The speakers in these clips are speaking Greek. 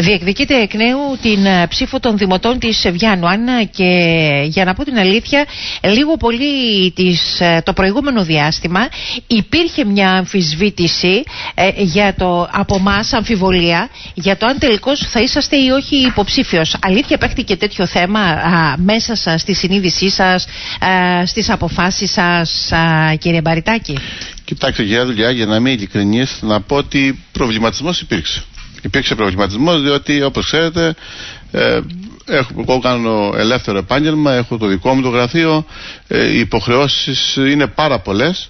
διεκδικείται εκ νέου την ε, ψήφο των δημοτών της Βιάνου Άννα και για να πω την αλήθεια λίγο πολύ της, ε, το προηγούμενο διάστημα υπήρχε μια αμφισβήτηση ε, για το, από εμά αμφιβολία για το αν τελικώς θα είσαστε ή όχι υποψήφιος. Αλήθεια παίχτηκε τέτοιο θέμα μέσα σας, στη συνείδησή σας, α, στις αποφάσεις σας κύριε Μπαριτάκη; Κοιτάξτε, κυρία Δουλειά, για να είμαι ειλικρινής, να πω ότι προβληματισμός υπήρξε. Υπήρξε προβληματισμός, διότι όπως ξέρετε, ε, έχω, εγώ κάνω ελεύθερο επάγγελμα, έχω το δικό μου το γραφείο, ε, οι υποχρεώσεις είναι πάρα πολλές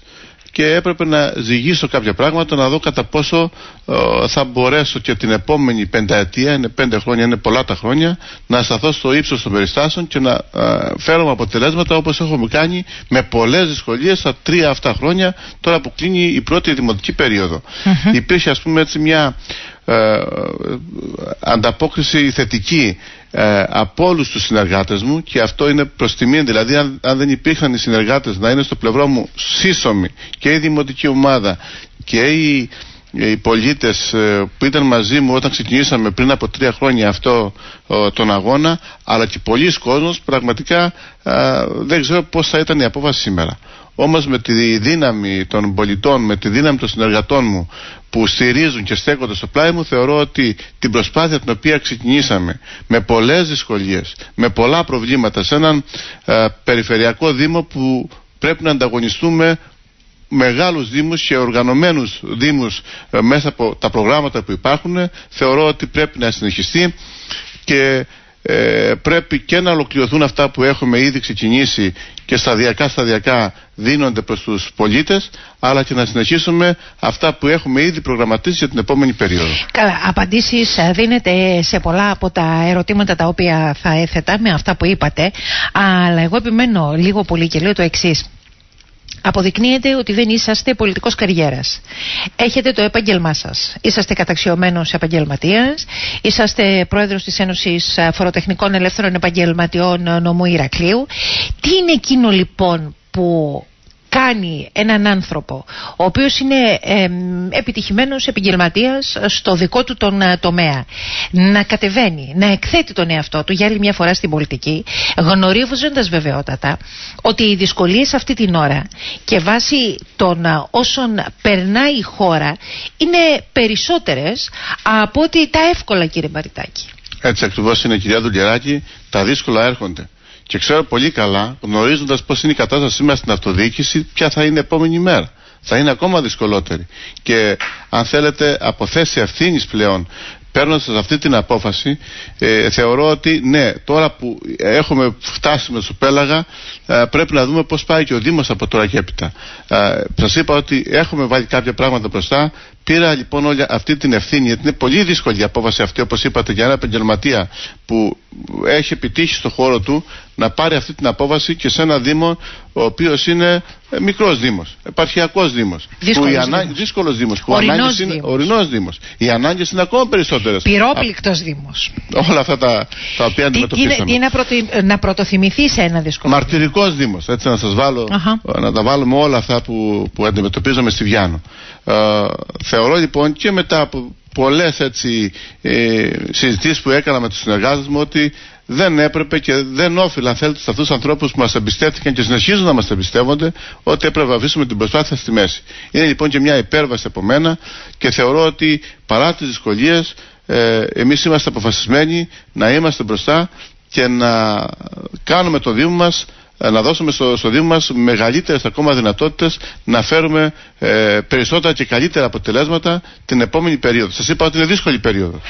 και έπρεπε να ζυγίσω κάποια πράγματα να δω κατά πόσο ε, θα μπορέσω και την επόμενη πενταετία, είναι πέντε χρόνια, είναι πολλά τα χρόνια, να σταθώ στο ύψος των περιστάσεων και να ε, φέρω αποτελέσματα όπως έχουμε κάνει με πολλές δυσκολίες στα τρία αυτά χρόνια, τώρα που κλείνει η πρώτη δημοτική περίοδο. Υπήρχε, ας πούμε, έτσι μια ε, ανταπόκριση θετική ε, από όλους τους συνεργάτες μου και αυτό είναι προς τιμή. Δηλαδή, αν, αν δεν υπήρχαν οι συνεργάτες να είναι στο πλευρό μου σύσσωμοι και η δημοτική ομάδα και οι, οι πολίτες ε, που ήταν μαζί μου όταν ξεκινήσαμε πριν από τρία χρόνια αυτό τον αγώνα, αλλά και πολλοί κόσμος, πραγματικά δεν ξέρω πώς θα ήταν η απόφαση σήμερα. Όμως με τη δύναμη των πολιτών, με τη δύναμη των συνεργατών μου που στηρίζουν και στέκονται στο πλάι μου θεωρώ ότι την προσπάθεια την οποία ξεκινήσαμε με πολλές δυσκολίες, με πολλά προβλήματα σε έναν ε, περιφερειακό δήμο που πρέπει να ανταγωνιστούμε μεγάλους δήμους και οργανωμένους δήμους ε, μέσα από τα προγράμματα που υπάρχουν θεωρώ ότι πρέπει να συνεχιστεί και ε, πρέπει και να ολοκληρωθούν αυτά που έχουμε ήδη ξεκινήσει και σταδιακά σταδιακά δίνονται προς τους πολίτες αλλά και να συνεχίσουμε αυτά που έχουμε ήδη προγραμματίσει για την επόμενη περίοδο. Καλά, απαντήσεις ε, δίνετε σε πολλά από τα ερωτήματα τα οποία θα έθετα με αυτά που είπατε αλλά εγώ επιμένω λίγο πολύ και λέω το εξής αποδεικνύεται ότι δεν είσαστε πολιτικός καριέρας. Έχετε το επάγγελμά σας. Είσαστε καταξιωμένος επαγγελματίας, είσαστε πρόεδρος της Ένωσης Φοροτεχνικών Ελεύθερων Επαγγελματιών Νομού Ηρακλείου. Τι είναι εκείνο λοιπόν που κάνει έναν άνθρωπο ο οποίος είναι ε, επιτυχημένος επαγγελματίας στο δικό του τον ε, τομέα να κατεβαίνει, να εκθέτει τον εαυτό του για άλλη μια φορά στην πολιτική γνωρίζοντας βεβαιότατα ότι οι δυσκολίες αυτή την ώρα και βάσει των ε, όσων περνάει η χώρα είναι περισσότερες από ότι τα εύκολα κύριε Μπαριτάκη. Έτσι ακριβώς είναι κυρία Δουλειαράκη, τα δύσκολα έρχονται. Και ξέρω πολύ καλά, γνωρίζοντας πώς είναι η κατάσταση σήμερα στην αυτοδιοίκηση, ποια θα είναι η επόμενη μέρα. Θα είναι ακόμα δυσκολότερη. Και αν θέλετε, από θέση ευθύνης πλέον, παίρνοντας αυτή την απόφαση, ε, θεωρώ ότι ναι, τώρα που έχουμε φτάσει με το πέλαγα, ε, πρέπει να δούμε πώς πάει και ο Δήμος από τώρα και έπειτα. Ε, Σας είπα ότι έχουμε βάλει κάποια πράγματα μπροστά. Πήρα λοιπόν όλη αυτή την ευθύνη, γιατί είναι πολύ δύσκολη η απόφαση αυτή, όπως είπατε, για ένα επαγγελματία που έχει επιτύχει στο χώρο του να πάρει αυτή την απόφαση και σε ένα Δήμο ο οποίος είναι ε, μικρός Δήμος, επαρχιακός Δήμος. Δύσκολος Δήμος. Ορεινός Δήμος. Οι ανάγκες είναι ακόμα περισσότερες. Πυρόπληκτος Δήμος. Όλα αυτά τα, τα οποία αντιμετωπίσαμε. Τι, τι να, πρωτο, να πρωτοθυμηθεί σε ένα δύσκολο Μαρτυρικός Δήμος. Έτσι να σας βάλω, να τα βάλουμε όλα αυτά που, που αντιμετωπίζαμε στη Βιάνο. Ε, θεωρώ λοιπόν και μετά από πολλές έτσι ε, συζητήσεις που έκανα με τους συνεργάτες μου ότι δεν έπρεπε και δεν όφιλα αν θέλετε σε αυτούς τους ανθρώπους που μας εμπιστεύτηκαν και συνεχίζουν να μας εμπιστεύονται ότι έπρεπε να αφήσουμε την προσπάθεια στη μέση. Είναι λοιπόν και μια υπέρβαση από μένα και θεωρώ ότι παρά τις δυσκολίες ε, εμείς είμαστε αποφασισμένοι να είμαστε μπροστά και να κάνουμε το Δήμο μας ε, να δώσουμε στο, στο Δήμο μας μεγαλύτερες ακόμα δυνατότητες να φέρουμε ε, περισσότερα και καλύτερα αποτελέσματα την επόμενη περίοδο. Σας είπα ότι είναι δύσκολη περίοδο.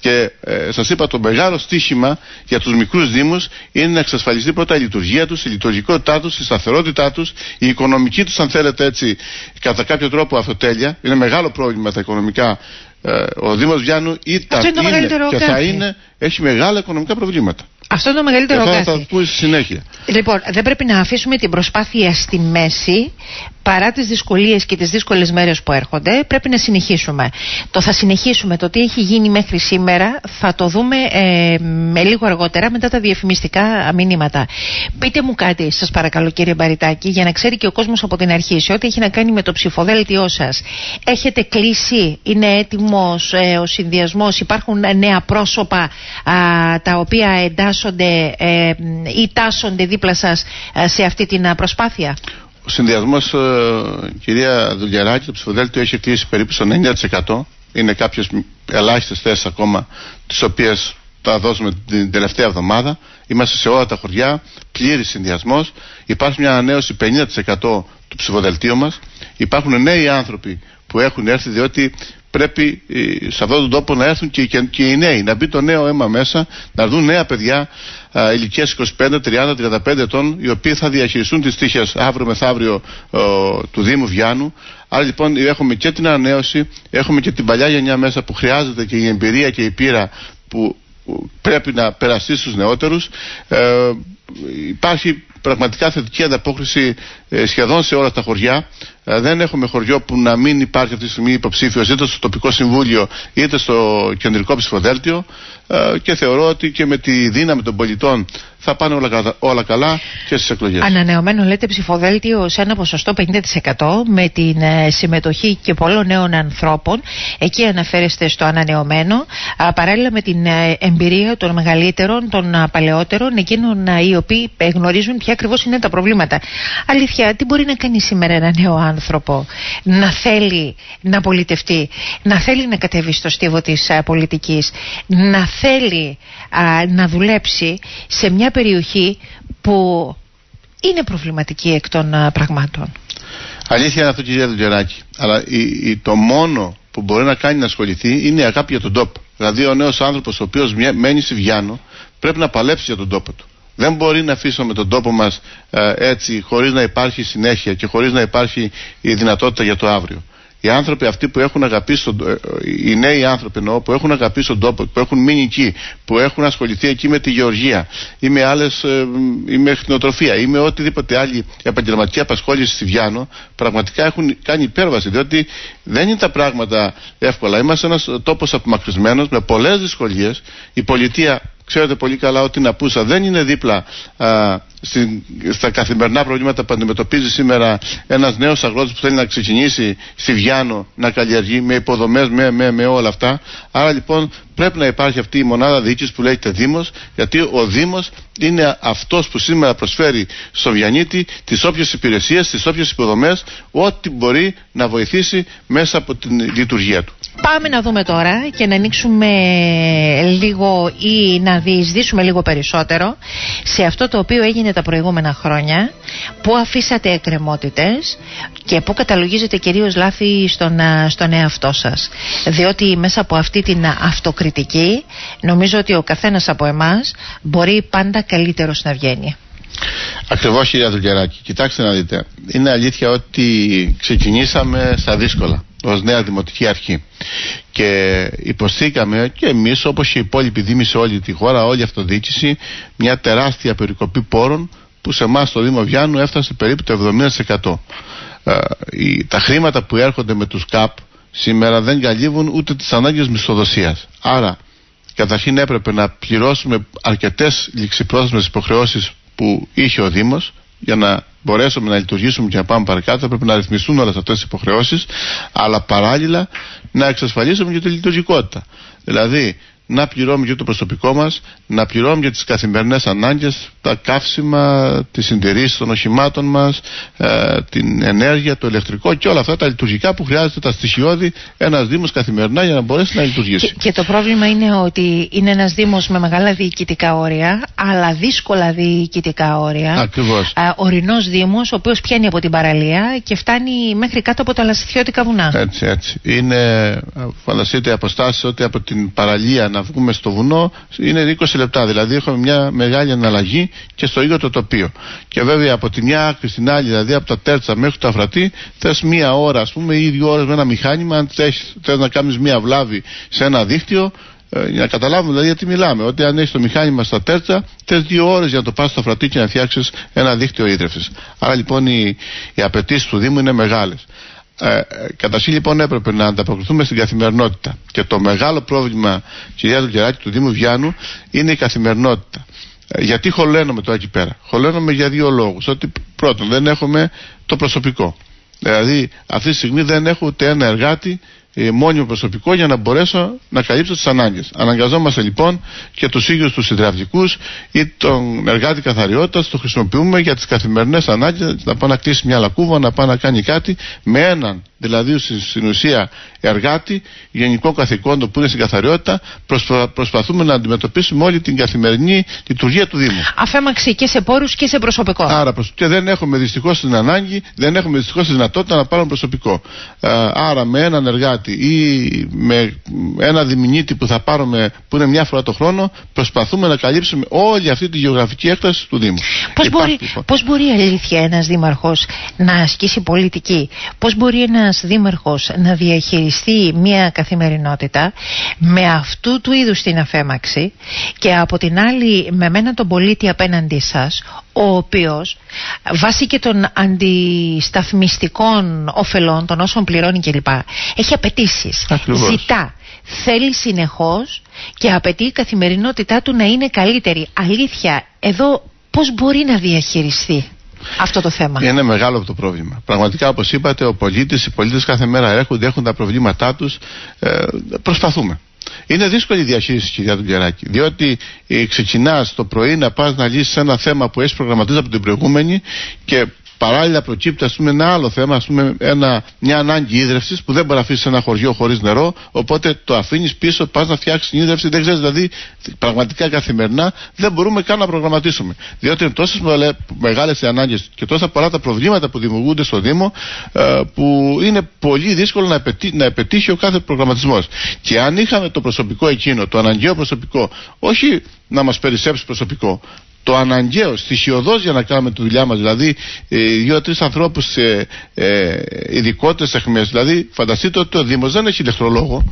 Και ε, σας είπα το μεγάλο στίχημα για τους μικρούς δήμους είναι να εξασφαλιστεί πρώτα η λειτουργία τους, η λειτουργικότητά τους, η σταθερότητά τους, η οικονομική τους αν θέλετε έτσι κατά κάποιο τρόπο αυτοτέλεια. Είναι μεγάλο πρόβλημα τα οικονομικά ε, ο Δήμος Βιάνου ήταν είναι, και θα είναι, έχει μεγάλα οικονομικά προβλήματα. Αυτό είναι το μεγαλύτερο Αυτό θα το πούμε στη συνέχεια. Λοιπόν, δεν πρέπει να αφήσουμε την προσπάθεια στη μέση παρά τις δυσκολίες και τις δύσκολες μέρες που έρχονται πρέπει να συνεχίσουμε. Το θα συνεχίσουμε, το τι έχει γίνει μέχρι σήμερα θα το δούμε ε, με λίγο αργότερα μετά τα διαφημιστικά μηνύματα. Πείτε μου κάτι σας παρακαλώ κύριε Μπαριτάκη για να ξέρει και ο κόσμος από την αρχή σε ό,τι έχει να κάνει με το ψηφοδέλτιό σας. Έχετε κλείσει, είναι έτοιμος ε, ο συνδυασμός, υπάρχουν νέα πρόσωπα τα οποία εντάσσονται ε, ή τάσσονται δίπλα σας ε, σε αυτή την προσπάθεια; Ο συνδυασμός, ε, κυρία Δουλιαράκη, το ψηφοδέλτιο έχει κλείσει περίπου στο 90%. Είναι κάποιες ελάχιστες θέσεις ακόμα, τις οποίες θα δώσουμε την τελευταία εβδομάδα. Είμαστε σε όλα τα χωριά, πλήρης συνδυασμός. Υπάρχει μια ανανέωση 50% του ψηφοδελτίου μας. Υπάρχουν νέοι άνθρωποι που έχουν έρθει διότι πρέπει ε, σε αυτόν τον τόπο να έρθουν και, και, και οι νέοι, να μπει το νέο αίμα μέσα, να δουν νέα παιδιά ηλικίας 25, 30, 35 ετών, οι οποίοι θα διαχειριστούν τις τύχες αύριο μεθαύριο του Δήμου Βιάνου. Άρα λοιπόν έχουμε και την ανανέωση, έχουμε και την παλιά γενιά μέσα που χρειάζεται και η εμπειρία και η πείρα που πρέπει να περαστεί στους νεότερους. Ε, υπάρχει πραγματικά θετική ανταπόκριση ε, σχεδόν σε όλα τα χωριά. Ε, δεν έχουμε χωριό που να μην υπάρχει αυτή τη στιγμή υποψήφιος είτε στο τοπικό συμβούλιο είτε στο κεντρικό ψηφοδέλτιο. ε, και θεωρώ ότι και με τη δύναμη των πολιτών θα πάνε όλα, όλα καλά και στις εκλογές. Ανανεωμένο λέτε ψηφοδέλτιο σε ένα ποσοστό 50% με την συμμετοχή και πολλών νέων ανθρώπων. Εκεί αναφέρεστε στο ανανεωμένο. παράλληλα με την εμπειρία των μεγαλύτερων, των παλαιότερων, εκείνων οι οποίοι γνωρίζουν ποια ακριβώς είναι τα προβλήματα. Αλήθεια, τι μπορεί να κάνει σήμερα ένα νέο άνθρωπο; Να θέλει να πολιτευτεί, να θέλει να κατέβει στο στίβο της πολιτικής, να θέλει να δουλέψει σε μια περιοχή που είναι προβληματική εκ των πραγμάτων. Αλήθεια είναι αυτό κυρία Δουλγεράκη. Αλλά το μόνο που μπορεί να κάνει να ασχοληθεί είναι η αγάπη για τον τόπο. Δηλαδή ο νέος άνθρωπος ο οποίος μένει στη Βιάνο πρέπει να παλέψει για τον τόπο του. Δεν μπορεί να αφήσουμε τον τόπο μας ε, έτσι χωρίς να υπάρχει συνέχεια και χωρίς να υπάρχει η δυνατότητα για το αύριο. Οι άνθρωποι αυτοί που έχουν αγαπήσει, τον, ε, οι νέοι άνθρωποι εννοώ, που έχουν αγαπήσει τον τόπο, που έχουν μείνει εκεί, που έχουν ασχοληθεί εκεί με τη γεωργία ή με άλλες, ε, ή με χνοτροφία ή με οτιδήποτε άλλη επαγγελματική απασχόληση στη Βιάνο, πραγματικά έχουν κάνει υπέρβαση, διότι δεν είναι τα πράγματα εύκολα. Είμαστε ένας τόπος απομακρυσμένος με πολλές δυσκολίες. Η πολιτεία ξέρετε πολύ καλά ότι η Ναπούσα δεν είναι δίπλα α, στην, στα καθημερινά προβλήματα που αντιμετωπίζει σήμερα ένας νέος αγρότης που θέλει να ξεκινήσει στη Βιάνο να καλλιεργεί με υποδομές, με, με, με όλα αυτά. Άρα λοιπόν πρέπει να υπάρχει αυτή η μονάδα διοίκησης που λέγεται Δήμος, γιατί ο Δήμος είναι αυτός που σήμερα προσφέρει στο Βιανίτη τις όποιες υπηρεσίες, τις όποιες υποδομές, ό,τι μπορεί να βοηθήσει μέσα από την λειτουργία του. Πάμε να δούμε τώρα και να ανοίξουμε λίγο ή να διεισδύσουμε λίγο περισσότερο σε αυτό το οποίο έγινε τα προηγούμενα χρόνια που αφήσατε εκκρεμότητες και που καταλογίζετε κυρίως λάθη στον, στον εαυτό σας διότι μέσα από αυτή την αυτοκριτική νομίζω ότι ο καθένας από εμάς μπορεί πάντα καλύτερος να βγαίνει. Ακριβώς κυρία Δουλγεράκη κοιτάξτε να δείτε. Είναι αλήθεια ότι ξεκινήσαμε στα δύσκολα ως νέα δημοτική αρχή. Και υποστήκαμε και εμείς όπως και η υπόλοιπη δήμη σε όλη τη χώρα όλη η αυτοδιοίκηση μια τεράστια περικοπή πόρων που σε εμάς στο Δήμο Βιάννου έφτασε περίπου το 70%. Ε, τα χρήματα που έρχονται με τους ΚΑΠ σήμερα δεν καλύβουν ούτε τις ανάγκες μισθοδοσίας. Άρα καταρχήν έπρεπε να πληρώσουμε αρκετές ληξιπρόθεσμες υποχρεώσεις που είχε ο Δήμος για να μπορέσουμε να λειτουργήσουμε και να πάμε παρακάτω πρέπει να ρυθμιστούν όλες αυτές τις υποχρεώσεις αλλά παράλληλα να εξασφαλίσουμε και τη λειτουργικότητα. Δηλαδή να πληρώνουμε και το προσωπικό μας, να πληρώνουμε για τις καθημερινές ανάγκες, τα καύσιμα, τις συντηρήσεις των οχημάτων μας, ε, την ενέργεια, το ηλεκτρικό και όλα αυτά τα λειτουργικά που χρειάζεται τα στοιχειώδη ένας Δήμος καθημερινά για να μπορέσει να λειτουργήσει. Και, και το πρόβλημα είναι ότι είναι ένας Δήμος με μεγάλα διοικητικά όρια, αλλά δύσκολα διοικητικά όρια. Ακριβώς. Ε, ορεινός Δήμος, ο οποίος πιάνει από την παραλία και φτάνει μέχρι κάτω από τα λασιθιώτικα βουνά. Έτσι, έτσι. Είναι, φανταστείτε, αποστάσεις ότι από την παραλία να βγούμε στο βουνό είναι 20 λεπτά. Δηλαδή έχουμε μια μεγάλη αναλλαγή και στο ίδιο το τοπίο. Και βέβαια από τη μια άκρη στην άλλη, δηλαδή από τα τέρτσα μέχρι το αφρατή, θες μία ώρα, ας πούμε, ή δύο ώρες με ένα μηχάνημα. Αν θες να κάνεις μία βλάβη σε ένα δίκτυο, Ε, για να καταλάβουμε δηλαδή γιατί μιλάμε. Ότι αν έχεις το μηχάνημα στα τέρτσα, θες δύο ώρες για να το πας στο φρατί και να φτιάξεις ένα δίκτυο ίδρυυσης. Άρα λοιπόν οι, οι απαιτήσεις του Δήμου είναι μεγάλες. Ε, κατά λοιπόν έπρεπε να ανταποκριθούμε στην καθημερινότητα. Και το μεγάλο πρόβλημα, κυρία Δουλγεράκη, του Δήμου Βιάνου είναι η καθημερινότητα. Ε, γιατί χωλένουμε τώρα εκεί πέρα; Χωλένουμε για δύο λόγους. Ότι πρώτον δεν έχουμε το προσωπικό. Δηλαδή αυτή τη στιγμή δεν έχω ούτε ένα εργάτη ε, μόνιμο προσωπικό για να μπορέσω να καλύψω τις ανάγκες. Αναγκαζόμαστε λοιπόν και τους ίδιους τους υδραυλικού ή τον εργάτη καθαριότητας, το χρησιμοποιούμε για τις καθημερινές ανάγκες, να πάει να κλείσει μια λακκούβα, να πάει να κάνει κάτι με έναν δηλαδή στην ουσία εργάτη, γενικό καθηκόντο που είναι στην καθαριότητα, προσπαθούμε να αντιμετωπίσουμε όλη την καθημερινή λειτουργία του Δήμου. Αφέμαξη και σε πόρους και σε προσωπικό. Άρα και δεν έχουμε δυστυχώς την ανάγκη, δεν έχουμε δυστυχώς τη δυνατότητα να πάρουμε προσωπικό. Άρα με έναν εργάτη ή με ένα διμηνίτη που θα πάρουμε που είναι μια φορά το χρόνο, προσπαθούμε να καλύψουμε όλη αυτή τη γεωγραφική έκταση του Δήμου. Πώς μπορεί, λοιπόν. πώς μπορεί αλήθεια ένας δήμαρχος να ασκήσει πολιτική, πώς μπορεί ένας ένας δήμαρχος να διαχειριστεί μια καθημερινότητα με αυτού του είδους την αφέμαξη και από την άλλη με μένα τον πολίτη απέναντί σας ο οποίος βάσει και των αντισταθμιστικών ωφελών των όσων πληρώνει κλπ έχει απαιτήσεις. ζητά θέλει συνεχώς και απαιτεί η καθημερινότητά του να είναι καλύτερη αλήθεια εδώ πώς μπορεί να διαχειριστεί αυτό το θέμα. Είναι μεγάλο το πρόβλημα. Πραγματικά, όπως είπατε, ο πολίτης, οι πολίτες κάθε μέρα έρχονται, έχουν τα προβλήματά τους. Ε, προσπαθούμε. Είναι δύσκολη η διαχείριση, κυρία Δουλγεράκη. Διότι ε, ξεκινάς το πρωί να πας να λύσεις ένα θέμα που έχεις προγραμματίσει από την προηγούμενη και παράλληλα προκύπτει ας πούμε, ένα άλλο θέμα, ας πούμε, ένα, μια ανάγκη ίδρυυσης που δεν μπορεί να αφήσει ένα χωριό χωρίς νερό. Οπότε το αφήνεις πίσω, πας να φτιάξεις την ίδρυυση. Δεν ξέρεις δηλαδή πραγματικά καθημερινά δεν μπορούμε καν να προγραμματίσουμε. Διότι είναι τόσες μεγάλες οι ανάγκες και τόσα πολλά τα προβλήματα που δημιουργούνται στο Δήμο ε, που είναι πολύ δύσκολο να, επετύχει, να επιτύχει ο κάθε προγραμματισμός. Και αν είχαμε το προσωπικό εκείνο, το αναγκαίο προσωπικό, όχι να μας περισσέψει προσωπικό, το αναγκαίο, στοιχειοδός για να κάνουμε τη δουλειά μας. Δηλαδή, ε, δύο-τρεις ανθρώπους σε ε, ειδικότητες αιχμέ. Δηλαδή, φανταστείτε ότι ο Δήμος δεν έχει ηλεκτρολόγο.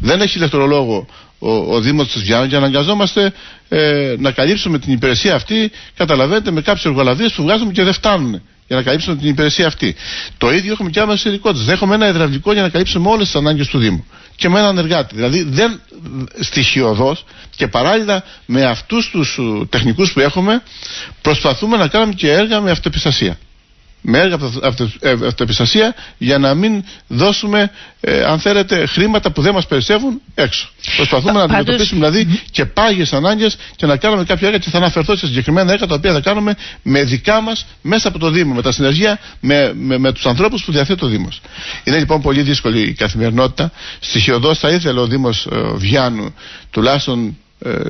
Δεν έχει ηλεκτρολόγο ο, ο Δήμος της Βιάννη και αναγκαζόμαστε ε, να καλύψουμε την υπηρεσία αυτή, καταλαβαίνετε, με κάποιε εργολαβίε που βγάζουμε και δεν φτάνουν για να καλύψουμε την υπηρεσία αυτή. Το ίδιο έχουμε και άμεσες ειδικότητες. Δεν έχουμε ένα υδραυλικό για να καλύψουμε όλες τις ανάγκες του Δήμου. Και με έναν εργάτη. Δηλαδή δεν στοιχειοδός και παράλληλα με αυτούς τους ε, τεχνικούς που έχουμε προσπαθούμε να κάνουμε και έργα με αυτοεπιστασία με έργα αυτοεπιστασία για να μην δώσουμε, ε, αν θέλετε, χρήματα που δεν μας περισσεύουν έξω. Προσπαθούμε να αντιμετωπίσουμε δηλαδή και πάγιες ανάγκες και να κάνουμε κάποια έργα και θα αναφερθώ σε συγκεκριμένα έργα τα οποία θα κάνουμε με δικά μας μέσα από το Δήμο, με τα συνεργεία με, με, με τους ανθρώπους που διαθέτει ο Δήμος. Είναι λοιπόν πολύ δύσκολη η καθημερινότητα. Στοιχειοδός θα ήθελε ο Δήμος ε, Βιάνου τουλάχιστον ε,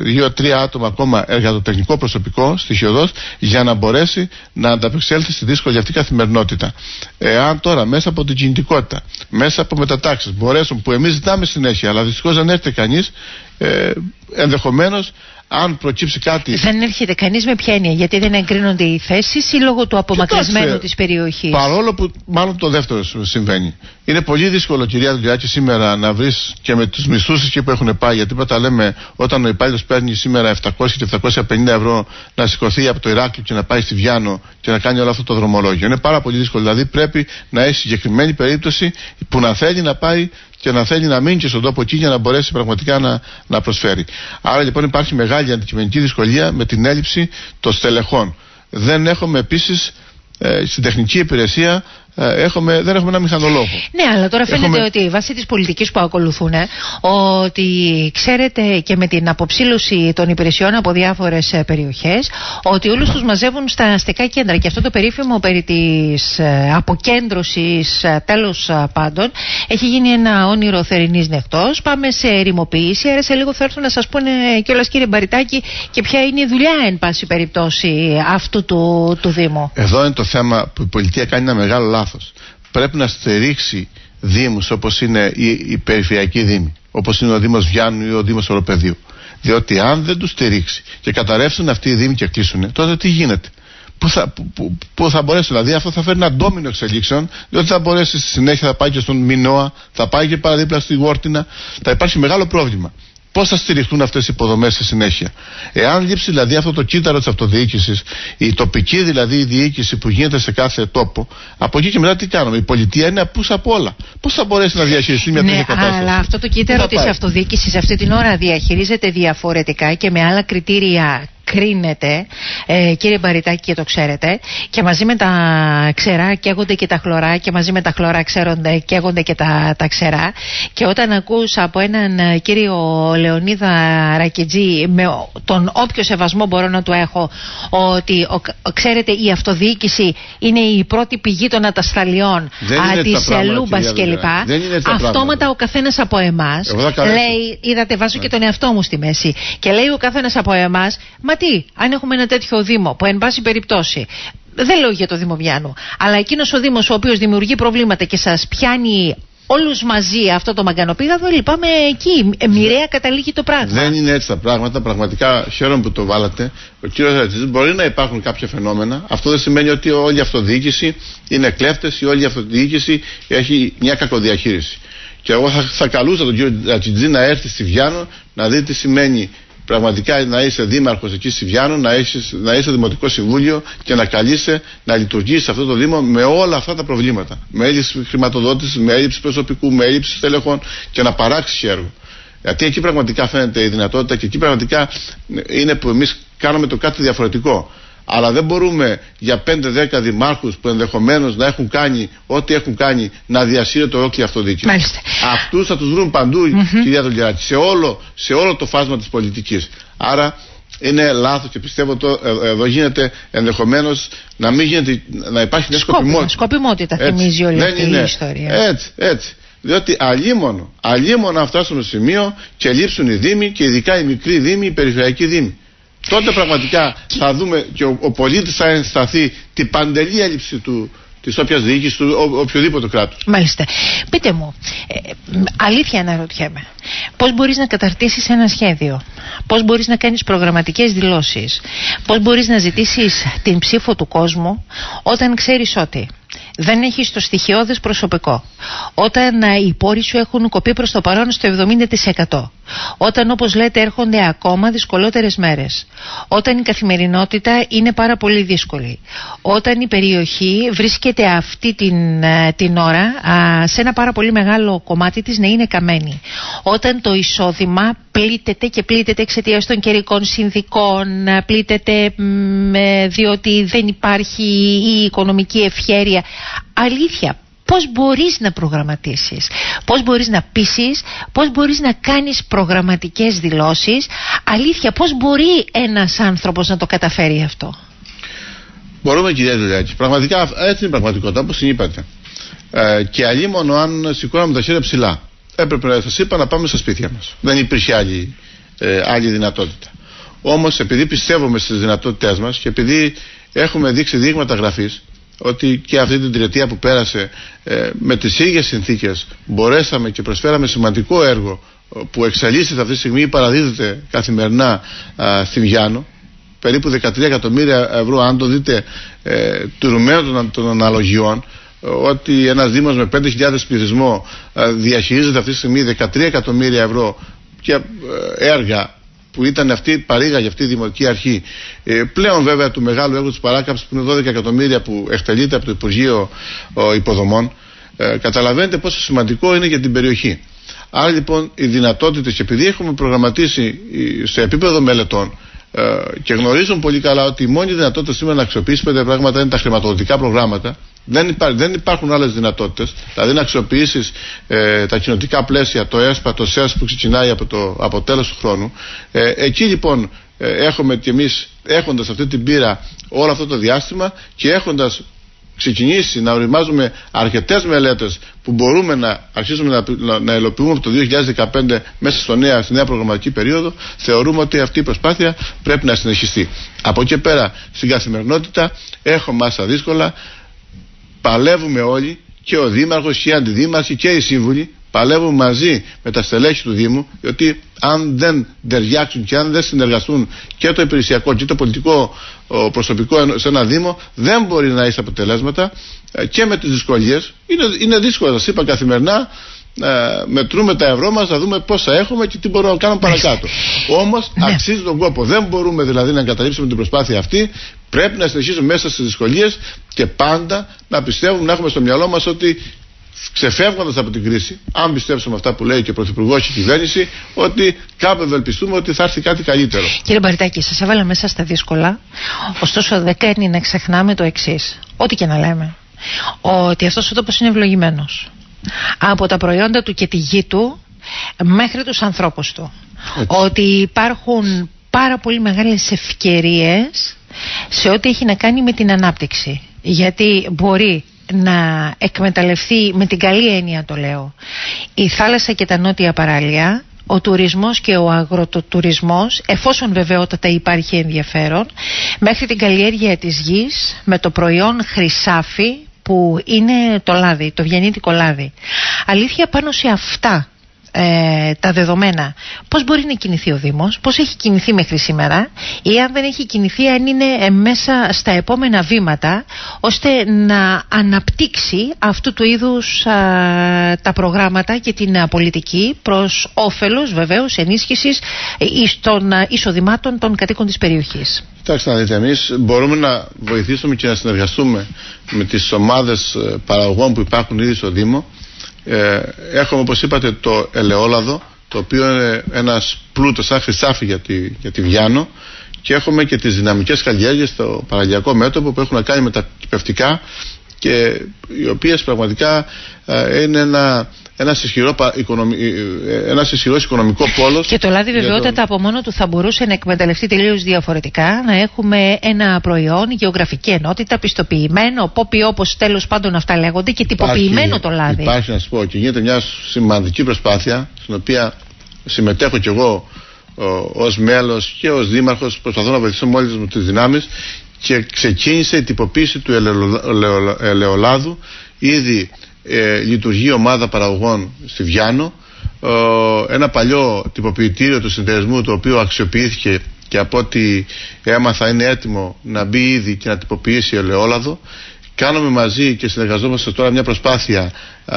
δύο-τρία άτομα ακόμα εργατοτεχνικό προσωπικό στοιχειοδός για να μπορέσει να ανταπεξέλθει στη δύσκολη αυτή καθημερινότητα. Εάν τώρα μέσα από την κινητικότητα, μέσα από μετατάξεις μπορέσουν που εμείς ζητάμε συνέχεια, αλλά δυστυχώς δεν έρθει κανείς, ε, ενδεχομένως αν προκύψει κάτι. Δεν έρχεται κανείς με ποια έννοια, γιατί δεν εγκρίνονται οι θέσεις ή λόγω του απομακρυσμένου της περιοχής; Παρόλο που μάλλον το δεύτερο συμβαίνει. Είναι πολύ δύσκολο, κυρία Δουλειάκη, σήμερα να βρεις και με τους μισθούς εκεί που έχουν πάει. Γιατί πρώτα λέμε, όταν ο υπάλληλος παίρνει σήμερα 700 και 750 ευρώ να σηκωθεί από το Ηράκλειο και να πάει στη Βιάνο και να κάνει όλο αυτό το δρομολόγιο. Είναι πάρα πολύ δύσκολο. Δηλαδή πρέπει να έχει συγκεκριμένη περίπτωση που να θέλει να πάει και να θέλει να μείνει και στον τόπο εκεί για να μπορέσει πραγματικά να, να προσφέρει. Άρα λοιπόν υπάρχει μεγάλη αντικειμενική δυσκολία με την έλλειψη των στελεχών. Δεν έχουμε επίσης ε, στην τεχνική υπηρεσία ε, έχουμε, δεν έχουμε ένα μηχανολόγο. Ναι, αλλά τώρα φαίνεται ότι βάσει της πολιτικής που ακολουθούν, ότι ξέρετε και με την αποψήλωση των υπηρεσιών από διάφορες περιοχές, ότι όλους τους μαζεύουν στα αστικά κέντρα. Και αυτό το περίφημο περί της ε, αποκέντρωσης, ε, τέλος πάντων, έχει γίνει ένα όνειρο θερινής νεχτό. Πάμε σε ερημοποίηση, άρα σε λίγο θα έρθουν να σας πούνε κιόλας κύριε Μπαριτάκη και ποια είναι η δουλειά, εν πάση περιπτώσει, αυτού του, του Δήμου. Εδώ είναι το θέμα που η πολιτεία κάνει ένα μεγάλο λάθος Πρέπει να στηρίξει δήμους όπως είναι η, η περιφερειακή δήμη, όπως είναι ο Δήμος Βιάννου ή ο Δήμος Οροπεδίου. Διότι αν δεν τους στηρίξει και καταρρεύσουν αυτοί οι δήμοι και κλείσουν, τότε τι γίνεται; Πού θα, που, που θα μπορέσει, δηλαδή αυτό θα φέρει ένα ντόμινο εξελίξεων, διότι θα μπορέσει στη συνέχεια θα πάει και στον Μινώα, θα πάει και παραδίπλα στη Γόρτινα, θα υπάρχει μεγάλο πρόβλημα. Πώς θα στηριχτούν αυτές οι υποδομές στη συνέχεια. Εάν λείψει δηλαδή αυτό το κύτταρο της αυτοδιοίκησης, η τοπική δηλαδή η διοίκηση που γίνεται σε κάθε τόπο, από εκεί και μετά τι κάνουμε; Η πολιτεία είναι απούσα από όλα. Πώς θα μπορέσει να διαχειριστεί μια ναι, τέτοια κατάσταση; Αλλά αυτό το κύτταρο της αυτοδιοίκησης αυτή την ώρα διαχειρίζεται διαφορετικά και με άλλα κριτήρια κρίνεται, ε, κύριε Μπαριτάκη και το ξέρετε, και μαζί με τα ξερά καίγονται και τα χλωρά και μαζί με τα χλωρά ξέρονται, καίγονται και τα, τα ξερά. Και όταν ακούς από έναν ε, κύριο Λεωνίδα Ρακετζή με τον όποιο σεβασμό μπορώ να του έχω ότι ο, ξέρετε η αυτοδιοίκηση είναι η πρώτη πηγή των ατασταλιών της Λούμπας κλπ. Αυτόματα ο καθένας από εμάς λέει, είδατε βάζω και τον εαυτό μου στη μέση. Και λέει ο καθένας από εμάς, μα τι, αν έχουμε ένα τέτοιο Δήμο που εν πάση περιπτώσει δεν λέω για το Δήμο Βιάνου, αλλά εκείνος ο Δήμος ο οποίος δημιουργεί προβλήματα και σας πιάνει όλους μαζί αυτό το μαγκανοπήγαδο, λυπάμαι εκεί. Ε, μοιραία καταλήγει το πράγμα. Δεν είναι έτσι τα πράγματα. Πραγματικά χαίρομαι που το βάλατε. Ο κύριος Ρατσίδη μπορεί να υπάρχουν κάποια φαινόμενα. Αυτό δεν σημαίνει ότι όλη η αυτοδιοίκηση είναι κλέφτες ή όλη η αυτοδιοίκηση έχει μια κακοδιαχείριση. Και εγώ θα, θα καλούσα τον κύριο Ρατσιτζή να έρθει στη Βιάνο να δει τι σημαίνει πραγματικά να είσαι δήμαρχος εκεί στη Βιάνου, να, να είσαι δημοτικό συμβούλιο και να καλείσαι να λειτουργήσει αυτό το Δήμο με όλα αυτά τα προβλήματα. Με έλλειψη χρηματοδότησης, με έλλειψη προσωπικού, με έλλειψη στελεχών και να παράξεις έργο. Γιατί εκεί πραγματικά φαίνεται η δυνατότητα και εκεί πραγματικά είναι που εμείς κάνουμε το κάτι διαφορετικό. Αλλά δεν μπορούμε για 5-10 δημάρχους που ενδεχομένως να έχουν κάνει ό,τι έχουν κάνει να διασύρεται ολόκληρη αυτοδιοίκηση. Αυτούς θα τους βρουν παντού, mm-hmm. κυρία Δουλειάτη, σε όλο, σε όλο το φάσμα της πολιτικής. Άρα είναι λάθος και πιστεύω ότι ε, εδώ γίνεται ενδεχομένως να μην γίνεται, να υπάρχει μια σκοπιμότητα. Σκοπιμότητα θυμίζει όλη αυτή η ιστορία. Έτσι, έτσι. Διότι αλλήμον, αλλήμον να φτάσουν στο σημείο και λείψουν οι Δήμοι και ειδικά οι μικροί Δήμοι, οι περιφερειακοί Δήμοι τότε πραγματικά θα δούμε και ο, ο πολίτης θα ενσταθεί την παντελή έλλειψη του, της όποιας διοίκησης του ο, οποιοδήποτε κράτους. Μάλιστα. Πείτε μου, ε, αλήθεια αναρωτιέμαι, πώς μπορείς να καταρτήσεις ένα σχέδιο, πώς μπορείς να κάνεις προγραμματικές δηλώσεις, πώς μπορείς να ζητήσεις την ψήφο του κόσμου όταν ξέρεις ότι δεν έχεις το στοιχειώδες προσωπικό; Όταν οι πόροι σου έχουν κοπεί προς το παρόν στο 70%. Όταν όπως λέτε έρχονται ακόμα δυσκολότερες μέρες. Όταν η καθημερινότητα είναι πάρα πολύ δύσκολη. Όταν η περιοχή βρίσκεται αυτή την, ε, την ώρα σε ένα πάρα πολύ μεγάλο κομμάτι της να είναι καμένη. Όταν το εισόδημα πλήττεται και πλήττεται εξαιτίας των καιρικών συνδικών, πλήττεται διότι δεν υπάρχει η οικονομική ευχέρεια. Αλήθεια, πώς μπορείς να προγραμματίσεις, πώς μπορείς να πείσεις, πώς μπορείς να κάνεις προγραμματικές δηλώσεις. Αλήθεια, πώς μπορεί ένας άνθρωπος να το καταφέρει αυτό; Μπορούμε κυρία Δουλειάκη. Πραγματικά έτσι είναι η πραγματικότητα όπως είπατε. Ε, και αλλή μόνο αν σηκώναμε τα χέρια ψηλά. Έπρεπε να σας είπα να πάμε στα σπίτια μας. Δεν υπήρχε άλλη, ε, άλλη δυνατότητα. Όμως επειδή πιστεύουμε στις δυνατότητές μας και επειδή έχουμε δείξει δείγματα γραφής ότι και αυτή την τριετία που πέρασε ε, με τις ίδιες συνθήκες μπορέσαμε και προσφέραμε σημαντικό έργο ε, που εξαλείσσεται αυτή τη στιγμή ή παραδίδεται καθημερινά α, στη Βιάνο περίπου 13 εκατομμύρια ευρώ αν το δείτε ε, του των, των αναλογιών ότι ένας Δήμος με 5.000 πληθυσμό ε, διαχειρίζεται αυτή τη στιγμή 13 εκατομμύρια ευρώ και ε, έργα που ήταν αυτή παρήγαγε αυτή η δημοτική αρχή. Ε, πλέον βέβαια του μεγάλου έργου της παράκαμψης που είναι 12 εκατομμύρια που εκτελείται από το Υπουργείο Υποδομών. Ε, καταλαβαίνετε πόσο σημαντικό είναι για την περιοχή. Άρα λοιπόν οι δυνατότητες, και επειδή έχουμε προγραμματίσει σε επίπεδο μελετών ε, και γνωρίζουν πολύ καλά ότι η μόνη δυνατότητα σήμερα να αξιοποιήσει πέντε πράγματα είναι τα χρηματοδοτικά προγράμματα, δεν, υπά, δεν υπάρχουν άλλες δυνατότητες. Δηλαδή να αξιοποιήσεις ε, τα κοινωτικά πλαίσια, το ΕΣΠΑ, το ΣΕΣ που ξεκινάει από το από τέλος του χρόνου. Ε, εκεί λοιπόν ε, έχουμε κι εμείς, έχοντας αυτή την πείρα όλο αυτό το διάστημα και έχοντας ξεκινήσει να οριμάζουμε αρκετές μελέτες που μπορούμε να αρχίσουμε να, να, να υλοποιούμε από το 2015 μέσα στο νέα, στη νέα προγραμματική περίοδο, θεωρούμε ότι αυτή η προσπάθεια πρέπει να συνεχιστεί. Από εκεί πέρα στην καθημερινότητα έχω μάσα δύσκολα παλεύουμε όλοι και ο Δήμαρχος και οι Αντιδήμαρχοι και οι Σύμβουλοι παλεύουν μαζί με τα στελέχη του Δήμου γιατί αν δεν ταιριάξουν και αν δεν συνεργαστούν και το υπηρεσιακό και το πολιτικό προσωπικό σε ένα Δήμο δεν μπορεί να έχει αποτελέσματα ε, και με τις δυσκολίες. Είναι, είναι δύσκολο, σας είπα καθημερινά ε, μετρούμε τα ευρώ μας να δούμε πόσα έχουμε και τι μπορούμε να κάνουμε παρακάτω. Όμως ναι. αξίζει τον κόπο. Δεν μπορούμε δηλαδή να εγκαταλείψουμε την προσπάθεια αυτή. Πρέπει να συνεχίσουμε μέσα στις δυσκολίες και πάντα να πιστεύουμε, να έχουμε στο μυαλό μας ότι ξεφεύγοντας από την κρίση, αν πιστέψουμε αυτά που λέει και ο Πρωθυπουργός και η κυβέρνηση, ότι κάπου ευελπιστούμε ότι θα έρθει κάτι καλύτερο. Κύριε Μπαριτάκη, σας έβαλα μέσα στα δύσκολα. Ωστόσο, δεν κάνει να ξεχνάμε το εξής. Ό,τι και να λέμε. Ότι αυτός ο τόπος είναι ευλογημένος. Από τα προϊόντα του και τη γη του μέχρι τους ανθρώπους του. Ότι υπάρχουν πάρα πολύ μεγάλες ευκαιρίες σε ό,τι έχει να κάνει με την ανάπτυξη. Γιατί μπορεί να εκμεταλλευτεί με την καλή έννοια το λέω η θάλασσα και τα νότια παράλια ο τουρισμός και ο αγροτοτουρισμός εφόσον βεβαιότατα υπάρχει ενδιαφέρον μέχρι την καλλιέργεια της γης με το προϊόν χρυσάφι που είναι το λάδι, το βιανίτικο λάδι. Αλήθεια πάνω σε αυτά ε, τα δεδομένα πώς μπορεί να κινηθεί ο Δήμος, πώς έχει κινηθεί μέχρι σήμερα ή αν δεν έχει κινηθεί αν είναι ε, μέσα στα επόμενα βήματα ώστε να αναπτύξει αυτού του είδους τα προγράμματα και την πολιτική προς όφελος βεβαίως ενίσχυσης ε, των εισοδημάτων των κατοίκων της περιοχής. Κοιτάξτε να δείτε, εμείς μπορούμε να βοηθήσουμε και να συνεργαστούμε με τις ομάδες παραγωγών που υπάρχουν ήδη στο Δήμο ε, έχουμε όπως είπατε το ελαιόλαδο το οποίο είναι ένας πλούτος σαν χρυσάφι για τη, για τη Βιάνο και έχουμε και τις δυναμικές καλλιέργειες στο παραγιακό μέτωπο που έχουν να κάνει με τα κυπευτικά και οι οποίες πραγματικά ε, είναι ένα ένας, ισχυρό, οικονομι... Ε, ένας ισχυρός οικονομικό πόλος και το λάδι βεβαιότατα τον... από μόνο του θα μπορούσε να εκμεταλλευτεί τελείως διαφορετικά να έχουμε ένα προϊόν, γεωγραφική ενότητα, πιστοποιημένο, πόπι όπως τέλος πάντων αυτά λέγονται και τυποποιημένο το λάδι. υπάρχει να σας πω και γίνεται μια σημαντική προσπάθεια στην οποία συμμετέχω κι εγώ ως μέλος και ως δήμαρχος προσπαθώ να βοηθήσω με όλες μου τις δυνάμεις και ξεκίνησε η τυποποίηση του ελαιολάδου. Ήδη ε, λειτουργεί ομάδα παραγωγών στη Βιάνο ε, ένα παλιό τυποποιητήριο του συνδεσμού το οποίο αξιοποιήθηκε και από ό,τι έμαθα είναι έτοιμο να μπει ήδη και να τυποποιήσει ελαιόλαδο. Κάνουμε μαζί και συνεργαζόμαστε τώρα μια προσπάθεια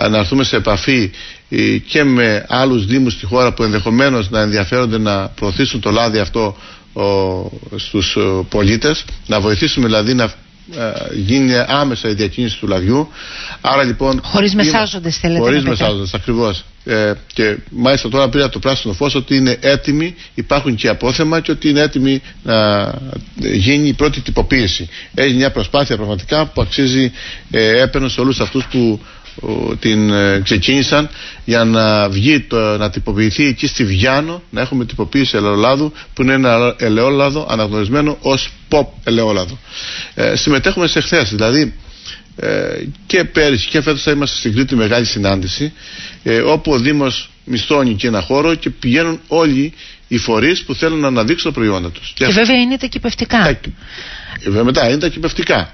να έρθουμε σε επαφή ε, και με άλλους δήμους στη χώρα που ενδεχομένως να ενδιαφέρονται να προωθήσουν το λάδι αυτό στους πολίτες να βοηθήσουμε δηλαδή να ε, γίνει άμεσα η διακίνηση του λαδιού. Άρα λοιπόν. Χωρίς μεσάζοντες θέλετε. Χωρίς μεσάζοντες, ακριβώς. Ε, και μάλιστα τώρα πήρα το πράσινο φως ότι είναι έτοιμοι, υπάρχουν και απόθεμα και ότι είναι έτοιμη να γίνει η πρώτη τυποποίηση. Έχει μια προσπάθεια πραγματικά που αξίζει ε, έπαινος σε όλους αυτούς που την ε, ξεκίνησαν για να βγει, το, να τυποποιηθεί εκεί στη Βιάνο να έχουμε τυποποίηση ελαιόλαδου που είναι ένα ελαιόλαδο αναγνωρισμένο ως pop ελαιόλαδο. Ε, συμμετέχουμε σε χθες, δηλαδή ε, και πέρυσι και φέτος θα είμαστε στην Κρήτη μεγάλη συνάντηση ε, όπου ο Δήμος μισθώνει και ένα χώρο και πηγαίνουν όλοι οι φορείς που θέλουν να αναδείξουν τα προϊόντα τους. Και, και βέβαια είναι τα κυπευτικά. βέβαια μετά είναι τα κυπευτικά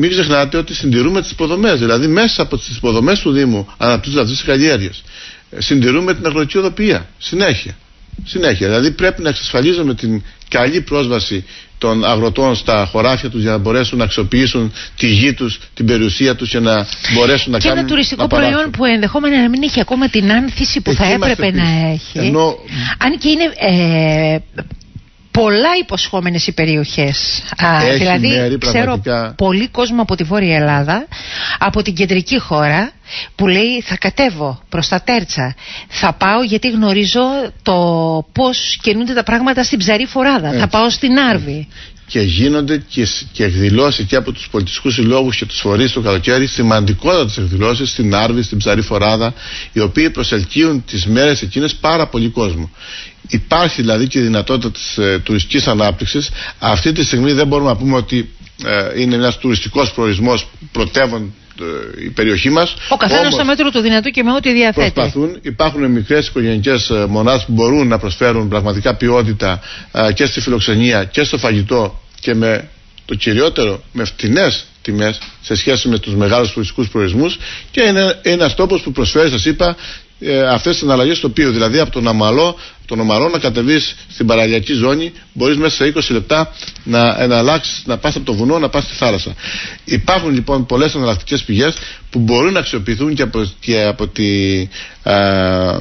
μην ξεχνάτε ότι συντηρούμε τις υποδομές. Δηλαδή, μέσα από τις υποδομές του Δήμου αναπτύσσονται αυτέ τι καλλιέργειες. Ε, συντηρούμε την αγροτική οδοποιία. Συνέχεια. Συνέχεια. Δηλαδή, πρέπει να εξασφαλίζουμε την καλή πρόσβαση των αγροτών στα χωράφια τους για να μπορέσουν να αξιοποιήσουν τη γη τους, την περιουσία τους και να μπορέσουν να και κάνουν. Και ένα τουριστικό προϊόν που ενδεχόμενα να μην έχει ακόμα την άνθηση που θα έπρεπε να έχει. Ενώ... Αν και είναι ε, πολλά υποσχόμενες οι περιοχές. Έχει δηλαδή ξέρω πολύ κόσμο από τη Βόρεια Ελλάδα από την κεντρική χώρα που λέει θα κατέβω προς τα Τέρτσα. Θα πάω γιατί γνωρίζω το πως κινούνται τα πράγματα στην ψαρή φοράδα. Θα πάω στην Άρβη και γίνονται και, και εκδηλώσεις και από τους πολιτιστικού συλλόγους και τους φορείς το καλοκαίρι σημαντικότατες εκδηλώσεις στην Άρβη, στην Ψαρή Φοράδα, οι οποίοι προσελκύουν τις μέρες εκείνες πάρα πολύ κόσμο. Υπάρχει δηλαδή και η δυνατότητα της ε, τουριστικής ανάπτυξης. Αυτή τη στιγμή δεν μπορούμε να πούμε ότι ε, είναι ένας τουριστικός προορισμός πρωτεύον ε, η περιοχή μας. Ο καθένας στο μέτρο του δυνατού και με ό,τι διαθέτει. Προσπαθούν. Υπάρχουν μικρές οικογενειακέ ε, μονάδες που μπορούν να προσφέρουν πραγματικά ποιότητα ε, και στη φιλοξενία και στο φαγητό και με το κυριότερο με φτηνές τιμές σε σχέση με τους μεγάλους τουριστικούς προορισμούς και είναι ένα τόπο που προσφέρεις, σας είπα, ε, αυτές τις αναλλαγές στο οποίο δηλαδή από τον Αμαλό τον Ομαρό να κατεβείς στην παραλιακή ζώνη μπορείς μέσα σε 20 λεπτά να, να αλλάξεις, να πας από το βουνό να πας στη θάλασσα. Υπάρχουν λοιπόν πολλές εναλλακτικές πηγές που μπορούν να αξιοποιηθούν και από, και από, τη,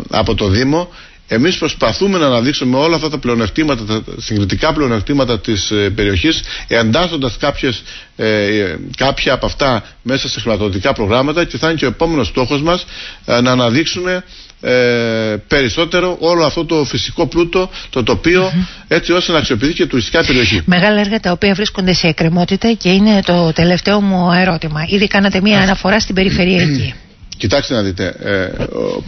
από το Δήμο εμείς προσπαθούμε να αναδείξουμε όλα αυτά τα πλεονεκτήματα, τα συγκριτικά πλεονεκτήματα της ε, περιοχής εντάσσοντας κάποιες, ε, κάποια από αυτά μέσα σε χρηματοδοτικά προγράμματα και θα είναι και ο επόμενος στόχος μας ε, να αναδείξουμε ε, περισσότερο όλο αυτό το φυσικό πλούτο, το τοπιο έτσι ώστε να αξιοποιηθεί και τουριστικά περιοχή. Μεγάλα έργα τα οποία βρίσκονται σε εκκρεμότητα και είναι το τελευταίο μου ερώτημα. Ήδη κάνατε μία αναφορά στην περιφερειακή. Κοιτάξτε να δείτε, ε, ο,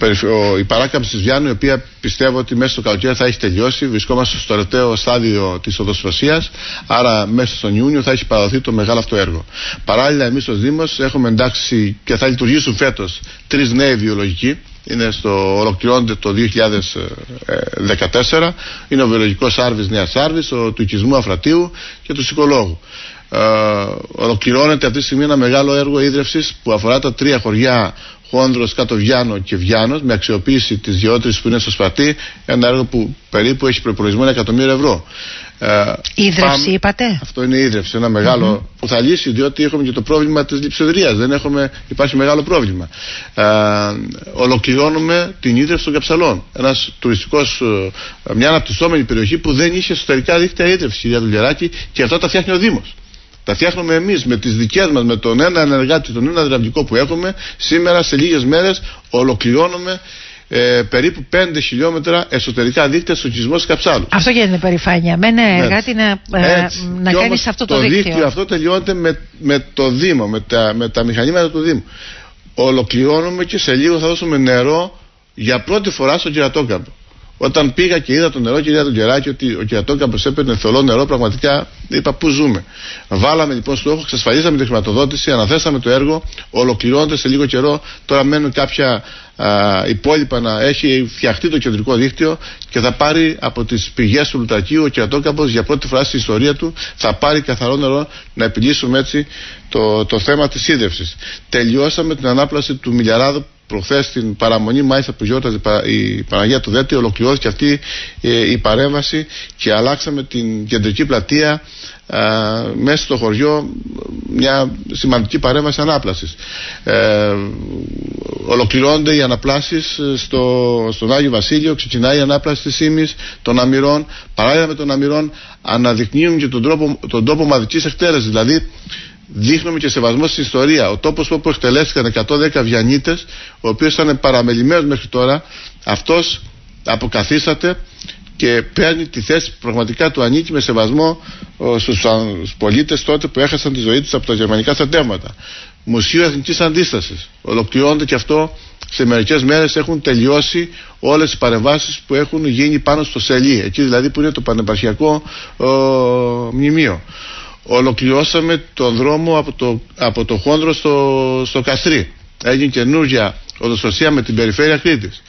ο, η παράκαμψη της Βιάννου, η οποία πιστεύω ότι μέσα στο καλοκαίρι θα έχει τελειώσει, βρισκόμαστε στο τελευταίο στάδιο της οδοσφροσία, άρα μέσα στον Ιούνιο θα έχει παραδοθεί το μεγάλο αυτό έργο. Παράλληλα, εμείς ως Δήμος έχουμε εντάξει και θα λειτουργήσουν φέτος τρεις νέοι βιολογικοί. Είναι στο, ολοκληρώνεται το 2014. Είναι ο βιολογικός Άρβη Νέας Άρβη, ο του οικισμού Αφρατίου και τους Οικολόγους. Ε, ολοκληρώνεται αυτή τη στιγμή ένα μεγάλο έργο ίδρυυσης που αφορά τα τρία χωριά Χόνδρος, Κάτω Βιάνο και Βιάνος με αξιοποίηση της διότρηση που είναι στο Σπατί. Ένα έργο που περίπου έχει προπολογισμό ένα εκατομμύριο ευρώ. Ε, ίδρυυση, είπατε; Αυτό είναι ίδρυυση, ένα μεγάλο που θα λύσει διότι έχουμε και το πρόβλημα της λειψιδρία. Δεν έχουμε, υπάρχει μεγάλο πρόβλημα. Ε, ολοκληρώνουμε την ίδρυυση των Καψαλών. Ένας τουριστικός, ε, μια αναπτυσσόμενη περιοχή που δεν είχε εσωτερικά δίκτυα ίδρυυση, κυρία Δουλιαράκη, και αυτά τα φτιάχνει ο Δήμος. Τα φτιάχνουμε εμείς με τις δικέ μας, με τον ένα ενεργάτη, τον ένα δραυλικό που έχουμε. Σήμερα σε λίγες μέρες ολοκληρώνουμε ε, περίπου 5 χιλιόμετρα εσωτερικά δίκτυα στο οικισμό Καψάλου. Αυτό γίνεται περηφάνεια. Με ένα εργάτη να, ε, να κάνεις αυτό το, το δίκτυο. Το δίκτυο αυτό τελειώνεται με, με το Δήμο, με τα, με τα μηχανήματα του Δήμου. Ολοκληρώνουμε και σε λίγο θα δώσουμε νερό για πρώτη φορά στο Κερατόκαμπο. Όταν πήγα και είδα το νερό και είδα τον κεράκι ότι ο κερατόκαμπο έπαιρνε θολό νερό, πραγματικά είπα πού ζούμε. Βάλαμε λοιπόν στόχο, εξασφαλίσαμε τη χρηματοδότηση, αναθέσαμε το έργο, ολοκληρώνεται σε λίγο καιρό. Τώρα μένουν κάποια α, υπόλοιπα να έχει φτιαχτεί το κεντρικό δίκτυο και θα πάρει από τις πηγές του Λουτακίου ο κερατόκαμπο για πρώτη φορά στην ιστορία του θα πάρει καθαρό νερό να επιλύσουμε έτσι το, το θέμα της ίδρυυση. Τελειώσαμε την ανάπλαση του Μιλιαράδου προχθές την παραμονή μάλιστα που γιόρταζε η Παναγία του Δέτη ολοκληρώθηκε αυτή ε, η παρέμβαση και αλλάξαμε την κεντρική πλατεία μέσα στο χωριό μια σημαντική παρέμβαση ανάπλασης. Ε, ολοκληρώνονται οι αναπλάσεις στο, στον Άγιο Βασίλειο ξεκινάει η ανάπλαση της Ήμης των Αμυρών. Παράλληλα με των Αμυρών αναδεικνύουν και τον, τρόπο, τον τόπο μαδικής εκτέλεσης δηλαδή δείχνουμε και σεβασμό στην ιστορία. Ο τόπος όπου εκτελέστηκαν 110 Βιανίτες, ο οποίος ήταν παραμελημένος μέχρι τώρα, αυτός αποκαθίσταται και παίρνει τη θέση που πραγματικά του ανήκει με σεβασμό στους πολίτες τότε που έχασαν τη ζωή τους από τα γερμανικά στρατεύματα. Μουσείο Εθνικής Αντίστασης. Ολοκληρώνεται και αυτό σε μερικές μέρες έχουν τελειώσει όλες οι παρεμβάσεις που έχουν γίνει πάνω στο Σελί, εκεί δηλαδή που είναι το πανεπαρχιακό μνημείο ολοκληρώσαμε τον δρόμο από το, από το Χόνδρο στο, στο Καστρί. Έγινε καινούργια οδοσφαιρία με την περιφέρεια Κρήτης.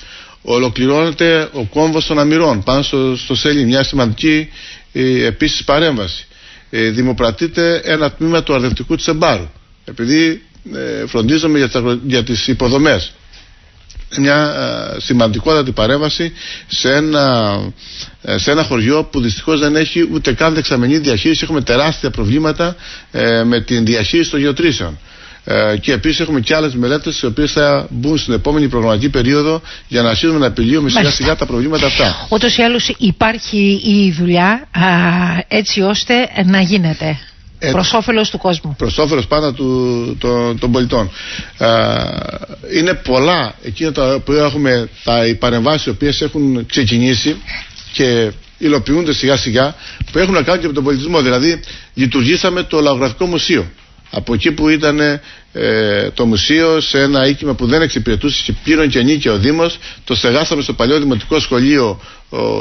Ολοκληρώνεται ο κόμβος των Αμυρών πάνω στο, στο Σέλι, μια σημαντική ε, επίσης παρέμβαση. Ε, δημοπρατείται ένα τμήμα του αρδευτικού της Εμπάρου επειδή ε, φροντίζομαι για, τα, για τις υποδομές μια ε, σημαντικότατη παρέμβαση σε ένα, ε, σε ένα χωριό που δυστυχώς δεν έχει ούτε καν δεξαμενή διαχείριση. Έχουμε τεράστια προβλήματα ε, με την διαχείριση των γεωτρήσεων. και επίσης έχουμε και άλλες μελέτες οι οποίες θα μπουν στην επόμενη προγραμματική περίοδο για να αρχίσουμε να επιλύουμε σιγά σιγά τα προβλήματα αυτά. Ούτως ή άλλως υπάρχει η δουλειά α, έτσι ώστε να γίνεται. Ε, Προς όφελος του κόσμου. Προς όφελος πάντα του, το, των πολιτών. Ε, είναι πολλά εκείνα τα που έχουμε, τα, οι παρεμβάσεις οι οποίες έχουν ξεκινήσει και υλοποιούνται σιγά σιγά που έχουν να κάνουν και με τον πολιτισμό. Δηλαδή, λειτουργήσαμε το Λαογραφικό Μουσείο. Από εκεί που ήταν ε, το μουσείο σε ένα οίκημα που δεν εξυπηρετούσε και πλήρων και νίκη ο Δήμος το στεγάσαμε στο παλιό δημοτικό σχολείο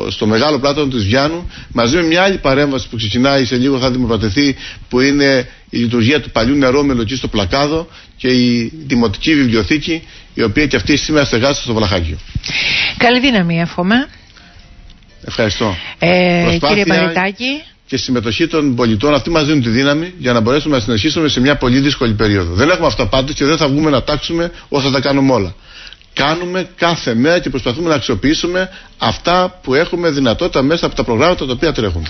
στο μεγάλο πλάτο της Βιάνου μαζί με μια άλλη παρέμβαση που ξεκινάει σε λίγο θα δημοπρατηθεί που είναι η λειτουργία του παλιού νερό εκεί στο Πλακάδο και η δημοτική βιβλιοθήκη η οποία και αυτή σήμερα στεγάζεται στο Βλαχάκιο. Καλή δύναμη εύχομαι. Ευχαριστώ. Ε, κύριε Παριτάκη και συμμετοχή των πολιτών. Αυτοί μας δίνουν τη δύναμη για να μπορέσουμε να συνεχίσουμε σε μια πολύ δύσκολη περίοδο. Δεν έχουμε αυταπάτη και δεν θα βγούμε να τάξουμε όσο θα τα κάνουμε όλα. κάνουμε κάθε μέρα και προσπαθούμε να αξιοποιήσουμε αυτά που έχουμε δυνατότητα μέσα από τα προγράμματα τα οποία τρέχουν.